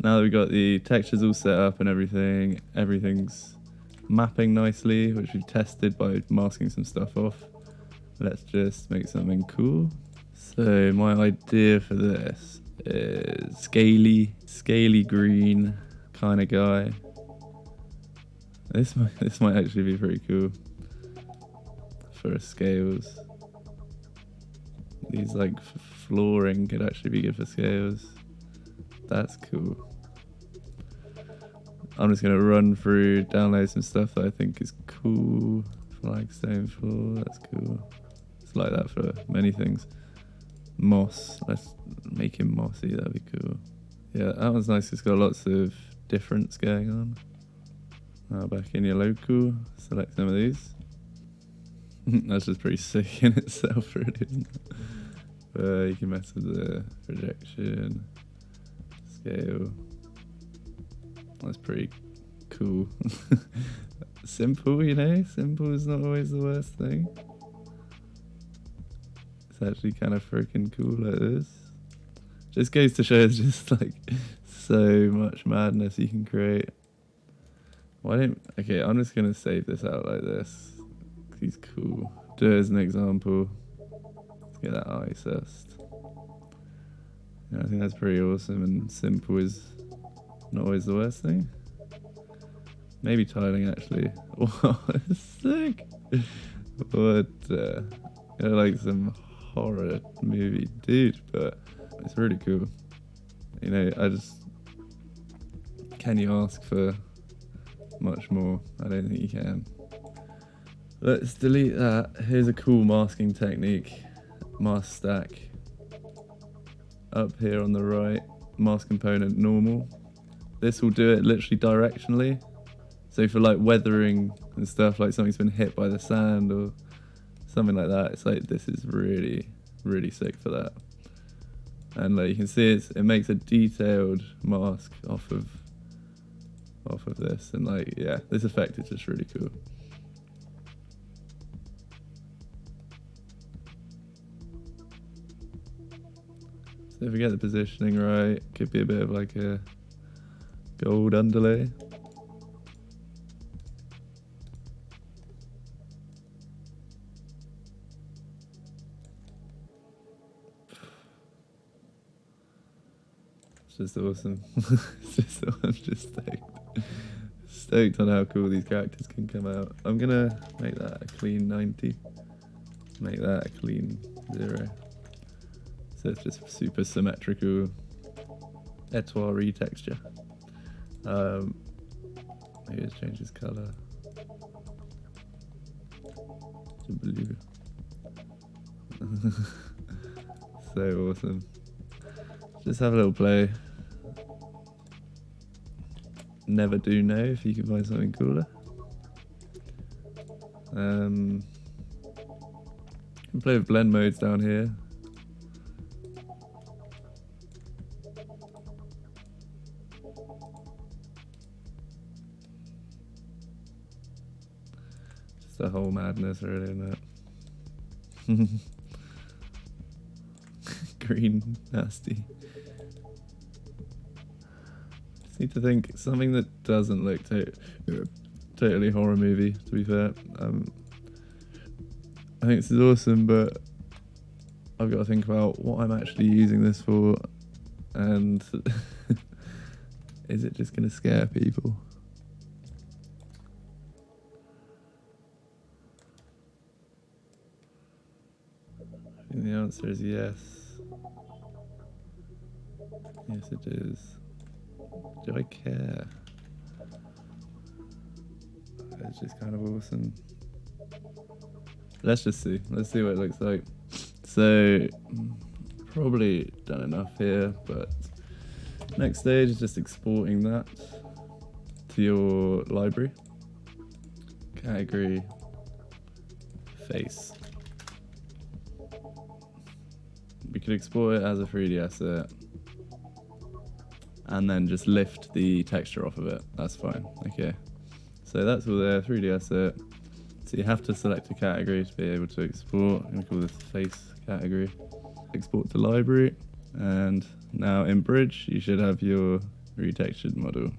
Now that we've got the textures all set up and everything, everything's mapping nicely, which we've tested by masking some stuff off. Let's just make something cool. So my idea for this is scaly, scaly green kind of guy. This might this might actually be pretty cool for scales. These like flooring could actually be good for scales. That's cool. I'm just gonna run through, download some stuff that I think is cool. Flagstone floor, that's cool. It's like that for many things. Moss, let's make him mossy, that'd be cool. Yeah, that one's nice, it's got lots of difference going on. Now back in your local, select some of these. that's just pretty sick in itself, really, it? Uh, you can mess with the projection, scale. That's pretty cool. Simple, you know? Simple is not always the worst thing. It's actually kind of freaking cool like this. Just goes to show it's just like so much madness you can create. Why don't okay, I'm just gonna save this out like this. He's cool. Do it as an example. Let's get that eye assessed. Yeah, I think that's pretty awesome and simple is not always the worst thing. Maybe tiling actually. Sick! What uh, like some horror movie dude, but it's really cool. You know, I just can you ask for much more? I don't think you can. Let's delete that. Here's a cool masking technique. Mask stack. Up here on the right, mask component normal. This will do it literally directionally. So for like weathering and stuff, like something's been hit by the sand or something like that, it's like this is really, really sick for that. And like you can see, it's, it makes a detailed mask off of off of this, and like yeah, this effect is just really cool. So if we get the positioning right, could be a bit of like a gold underlay. It's just awesome. it's just, I'm just stoked. Stoked on how cool these characters can come out. I'm gonna make that a clean 90. Make that a clean zero. So it's just super symmetrical etoile texture. Um, change his color to blue. so awesome. Just have a little play. Never do know if you can find something cooler. Um, can play with blend modes down here. Just a whole madness, really, isn't it? Green, nasty. Just need to think something that doesn't look to- totally horror movie. To be fair, um, I think this is awesome, but I've got to think about what I'm actually using this for, and is it just going to scare people? And the answer is yes. Yes, it is. Do I care? It's just kind of awesome. Let's just see. Let's see what it looks like. So, probably done enough here, but next stage is just exporting that to your library. Category face. We could export it as a 3D asset and then just lift the texture off of it. That's fine. Okay. So that's all there, 3D asset. So you have to select a category to be able to export. I'm gonna call this face category. Export to library. And now in Bridge, you should have your retextured model.